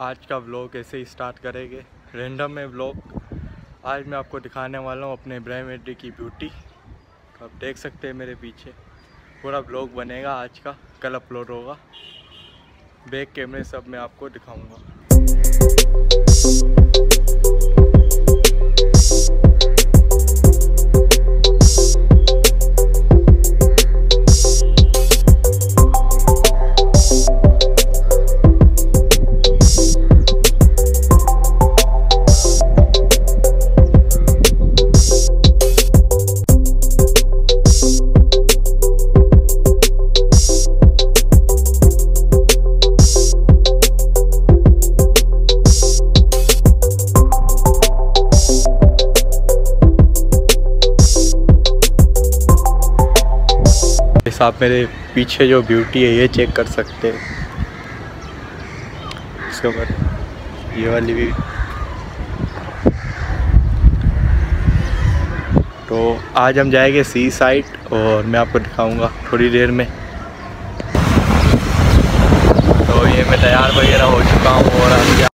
आज का व्लॉग ऐसे ही स्टार्ट करेंगे। रेंडम में व्लॉग आज मैं आपको दिखाने वाला हूँ अपने इब्राहिम एडी की ब्यूटी आप देख सकते हैं मेरे पीछे। पूरा ब्लॉग बनेगा आज का। कल अपलोड होगा। बैक कैमरे सब मैं आपको दिखाऊँगा। इस आप मेरे पीछे जो ब्यूटी है, ये चेक कर सकते हैं। इसके बाद ये वाली भी। तो आज हम जाएँगे सी साइड और मैं आपको दिखाऊँगा थोड़ी देर में। तो ये मैं तैयार वगैरह हो चुका हूँ और हम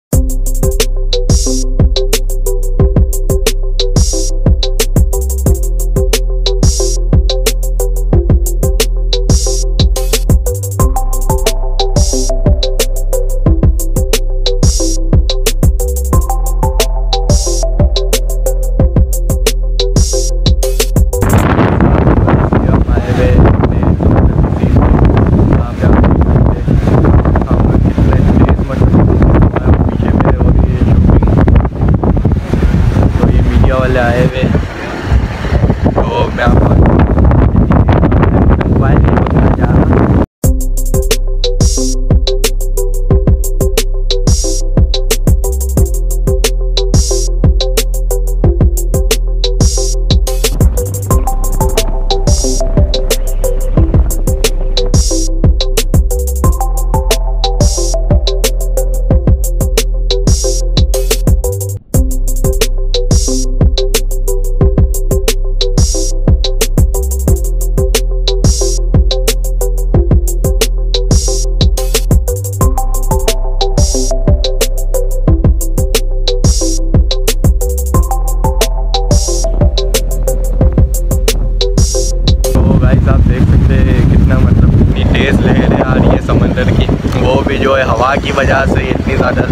तेज़ लहरें आ रही है समंदर की। वो भी जो है हवा की वजह से इतनी ज़्यादा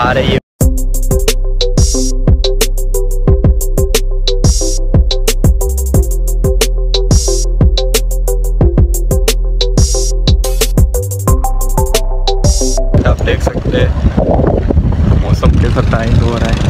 आ रही है। आप देख सकते हैं, मौसम कैसा टाइम हो रहा है।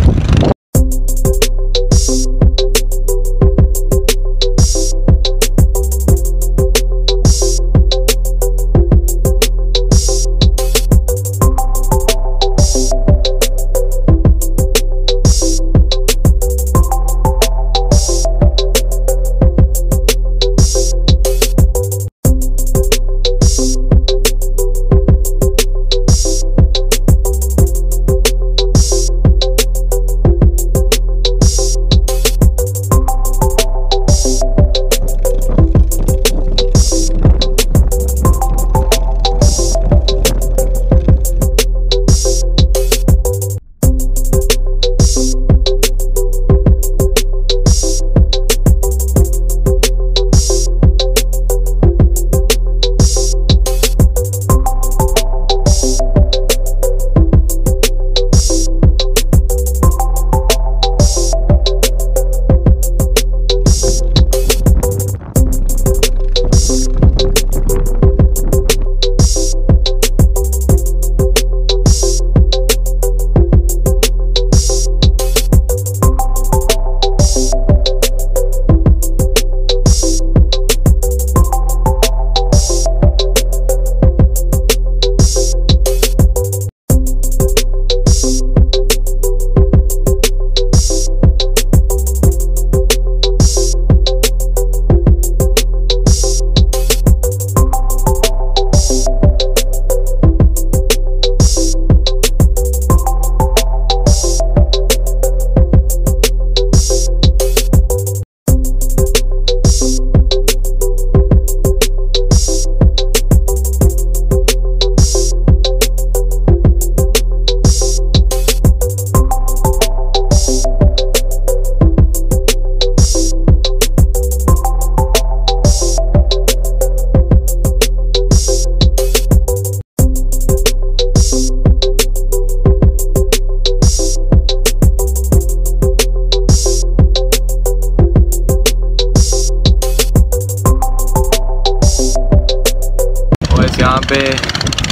पे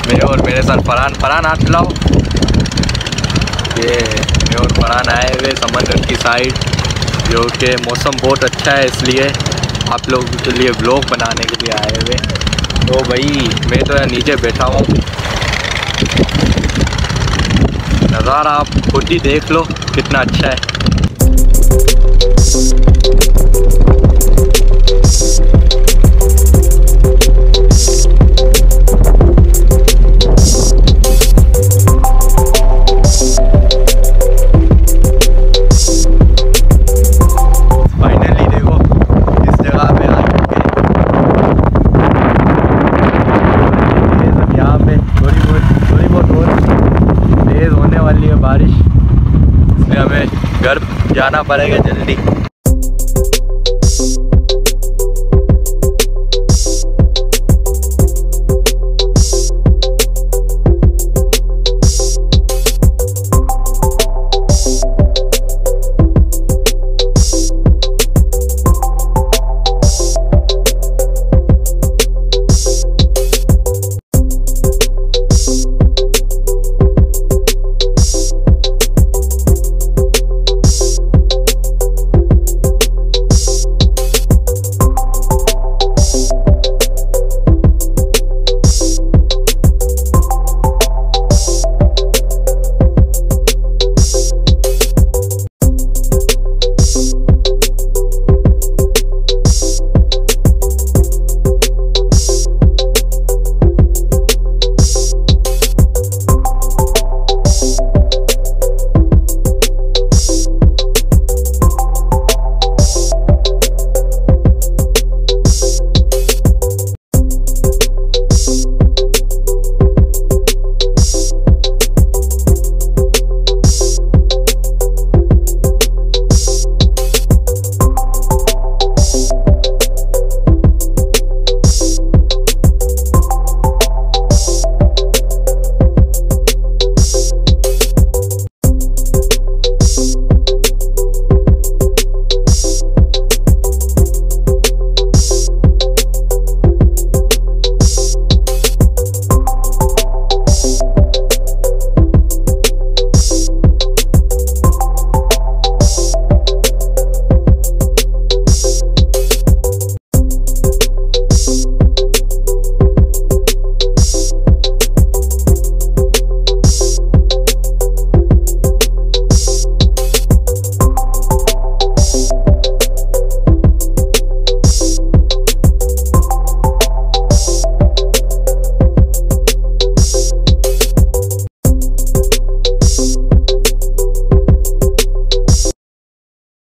मेरे और मेरे साथ फरहान फरहान हाथ लाओ ये मैं और फरहान आए हुए समंदर की साइड जो कि मौसम बहुत अच्छा है इसलिए आप लोगों के लिए ब्लॉग बनाने के लिए आए हुए तो भाई, मैं तो यहाँ नीचे बैठा हूँ। नज़ारा आप खुद ही देख लो, कितना अच्छा है। जाना पड़ेगा जल्दी।